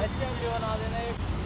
Ice cream भी बना देना। एक